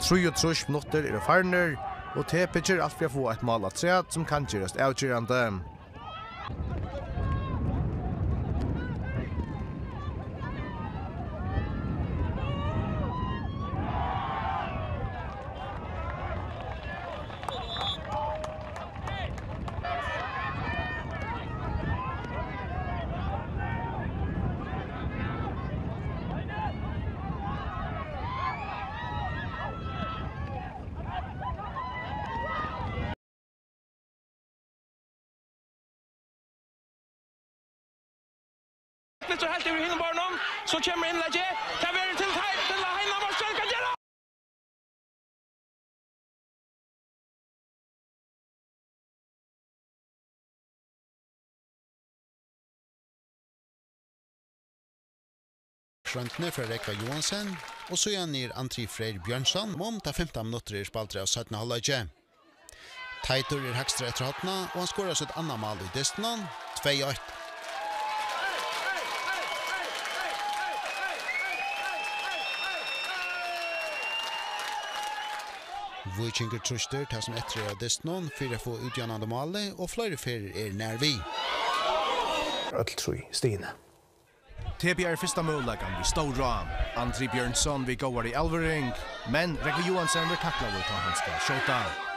33 minutter er farner, og te pitcher alt for å få et mål av tre som kan gjøres avgjørende. Høgnitzer helt over hinnom barnen, så kommer innlegget, kan være til til Heina Marstrand kan gjøre! Sjöntne fra Rekva Johansen, og så igjen er Antri Freyr Bjørnsson, om ta 15 minutter i spaltre av 17 halvdaget. Teitur er hakstra etter hattene, og han skårer sitt annet mal i dystenan, 2-8. Vikinger truster tar som etter av Destnon, fire få utgjennende male, og flere ferier er nær vi. Øtl troi, Stine. TB er fyrsta mulighet vi stod ram. Andri Bjørnsson vi går i elvering, men Rekve Johansen vil takla vi ta hanska skjøta.